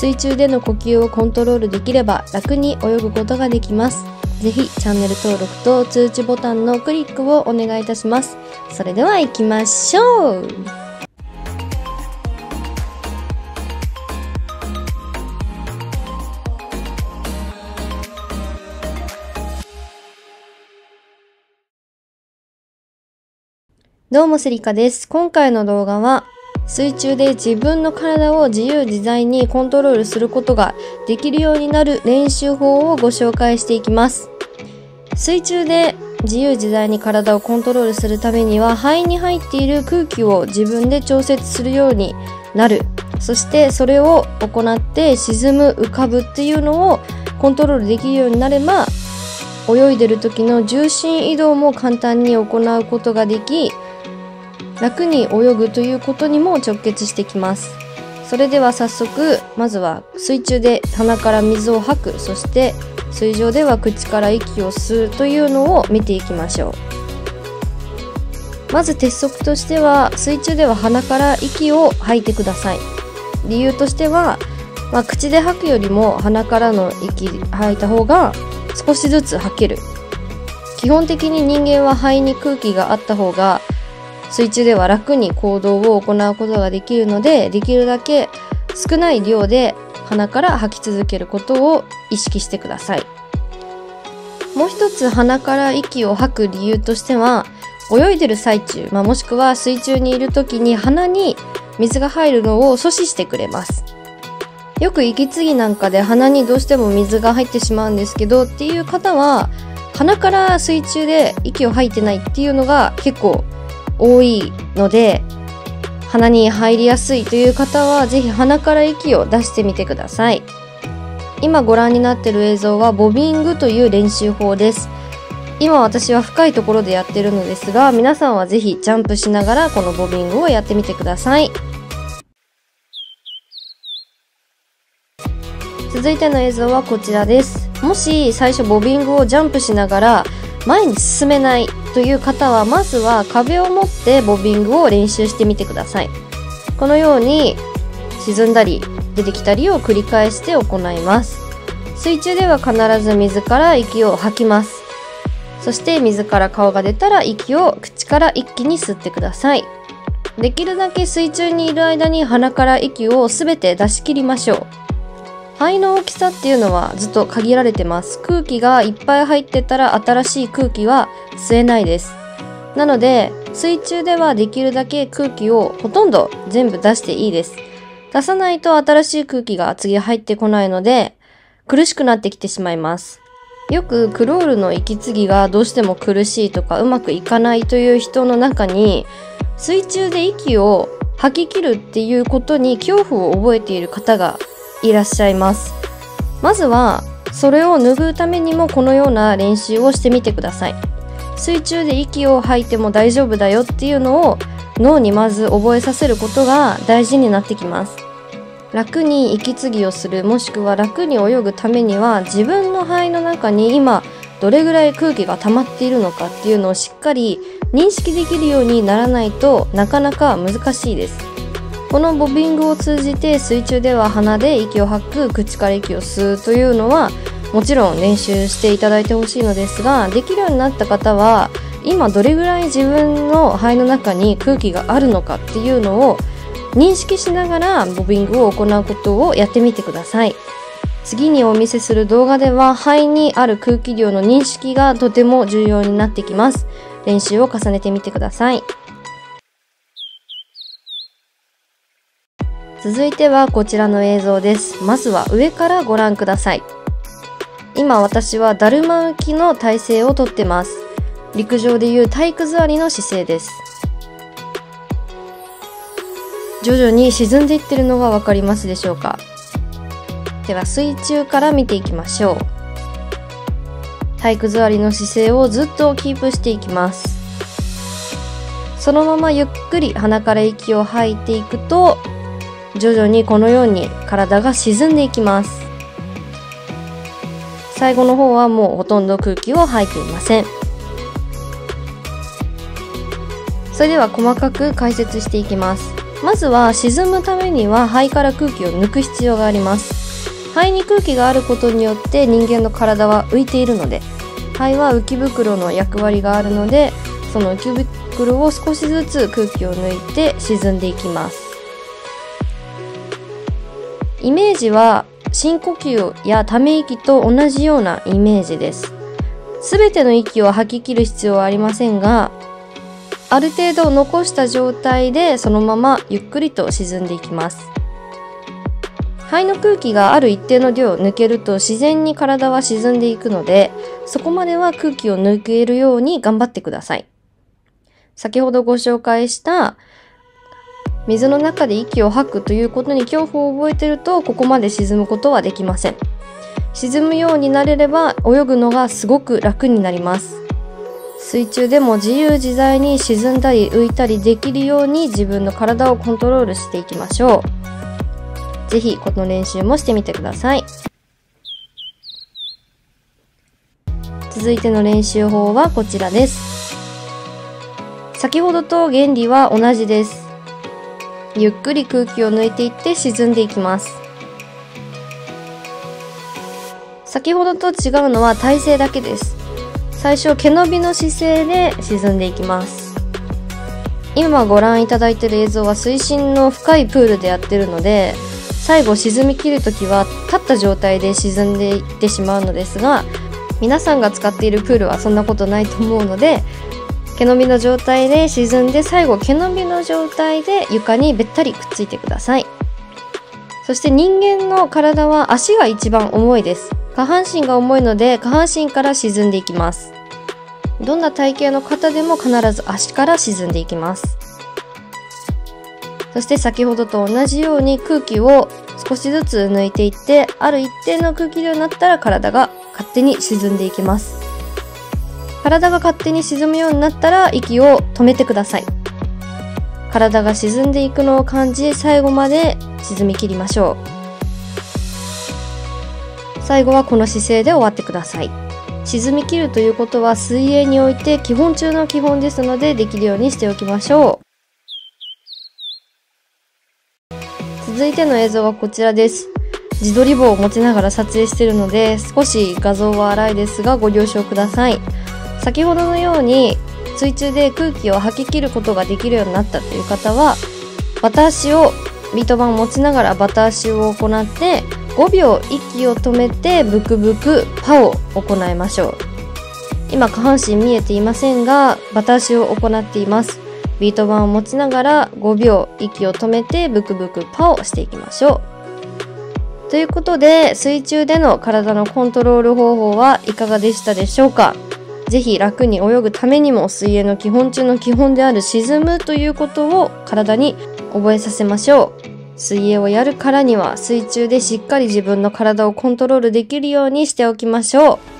水中での呼吸をコントロールできれば楽に泳ぐことができます。ぜひチャンネル登録と通知ボタンのクリックをお願いいたします。それでは行きましょう。どうもセリカです。今回の動画は水中で自分の体を自由自在にコントロールすることができるようになる練習法をご紹介していきます。水中で自由自在に体をコントロールするためには肺に入っている空気を自分で調節するようになる。そしてそれを行って沈む浮かぶっていうのをコントロールできるようになれば泳いでる時の重心移動も簡単に行うことができ楽に泳ぐということにも直結してきます。それでは早速まずは水中で鼻から水を吐くそして水上では口から息を吸うというのを見ていきましょう。まず鉄則としては水中では鼻から息を吐いてください。理由としては、まあ、口で吐くよりも鼻からの息吐いた方が少しずつ吐ける。基本的に人間は肺に空気があった方が水中では楽に行動を行うことができるのでできるだけ少ない量で鼻から吐き続けることを意識してください。もう一つ鼻から息を吐く理由としては泳いでる最中、まあ、もしくは水中にいる時に鼻に水が入るのを阻止してくれます。よく息継ぎなんかで鼻にどうしても水が入ってしまうんですけどっていう方は鼻から水中で息を吐いてないっていうのが結構多いので鼻に入りやすいという方はぜひ鼻から息を出してみてください。今ご覧になっている映像はボビングという練習法です。今私は深いところでやってるのですが皆さんはぜひジャンプしながらこのボビングをやってみてください。続いての映像はこちらです。もし最初ボビングをジャンプしながら前に進めないという方はまずは壁を持ってボビングを練習してみてください。このように沈んだり出てきたりを繰り返して行います。水中では必ず水から息を吐きます。そして水から顔が出たら息を口から一気に吸ってください。できるだけ水中にいる間に鼻から息を全て出し切りましょう。肺の大きさっていうのはずっと限られてます。空気がいっぱい入ってたら新しい空気は吸えないです。なので水中ではできるだけ空気をほとんど全部出していいです。出さないと新しい空気が次入ってこないので苦しくなってきてしまいます。よくクロールの息継ぎがどうしても苦しいとかうまくいかないという人の中に水中で息を吐き切るっていうことに恐怖を覚えている方がいらっしゃいます。まずはそれを拭うためにもこのような練習をしてみてください。水中で息を吐いても大丈夫だよっていうのを脳にまず覚えさせることが大事になってきます。楽に息継ぎをするもしくは楽に泳ぐためには自分の肺の中に今どれぐらい空気が溜まっているのかっていうのをしっかり認識できるようにならないとなかなか難しいです。このボビングを通じて水中では鼻で息を吐く口から息を吸うというのはもちろん練習していただいてほしいのですができるようになった方は今どれぐらい自分の肺の中に空気があるのかっていうのを認識しながらボビングを行うことをやってみてください。次にお見せする動画では肺にある空気量の認識がとても重要になってきます。練習を重ねてみてください。続いてはこちらの映像です。まずは上からご覧ください。今私はだるま浮きの体勢をとってます。陸上でいう体育座りの姿勢です。徐々に沈んでいってるのがわかりますでしょうかでは水中から見ていきましょう。体育座りの姿勢をずっとキープしていきます。そのままゆっくり鼻から息を吐いていくと徐々にこのように体が沈んでいきます。最後の方はもうほとんど空気を吐いていません。それでは細かく解説していきます。まずは沈むためには肺から空気を抜く必要があります。肺に空気があることによって人間の体は浮いているので肺は浮き袋の役割があるのでその浮き袋を少しずつ空気を抜いて沈んでいきます。イメージは深呼吸やため息と同じようなイメージです。すべての息を吐き切る必要はありませんがある程度残した状態でそのままゆっくりと沈んでいきます。肺の空気がある一定の量抜けると自然に体は沈んでいくのでそこまでは空気を抜けるように頑張ってください。先ほどご紹介した水の中で息を吐くということに恐怖を覚えてるとここまで沈むことはできません。沈むようになれれば泳ぐのがすごく楽になります。水中でも自由自在に沈んだり浮いたりできるように自分の体をコントロールしていきましょう。ぜひこの練習もしてみてください。続いての練習法はこちらです。先ほどと原理は同じです。ゆっくり空気を抜いていって沈んでいきます。先ほどと違うのは体勢だけです。最初毛伸びの姿勢で沈んでいきます。今ご覧いただいている映像は水深の深いプールでやってるので最後沈みきる時は立った状態で沈んでいってしまうのですが皆さんが使っているプールはそんなことないと思うので毛伸びの状態で沈んで最後毛伸びの状態で床にべったりくっついてください。そして人間の体は足が一番重いです。下半身が重いので下半身から沈んでいきます。どんな体型の方でも必ず足から沈んでいきます。そして先ほどと同じように空気を少しずつ抜いていってある一定の空気量になったら体が勝手に沈んでいきます。体が勝手に沈むようになったら息を止めてください。体が沈んでいくのを感じ最後まで沈み切りましょう。最後はこの姿勢で終わってください。沈み切るということは水泳において基本中の基本ですのでできるようにしておきましょう。続いての映像はこちらです。自撮り棒を持ちながら撮影しているので少し画像は荒いですがご了承ください。先ほどのように水中で空気を吐き切ることができるようになったという方はバタ足をビート板を持ちながらバタ足を行って5秒息を止めてブクブクパを行いましょう。今下半身見えていませんがバタ足を行っています。ビート板を持ちながら5秒息を止めてブクブクパをしていきましょう。ということで水中での体のコントロール方法はいかがでしたでしょうか？ぜひ楽に泳ぐためにも水泳の基本中の基本である沈むということを体に覚えさせましょう水泳をやるからには水中でしっかり自分の体をコントロールできるようにしておきましょう。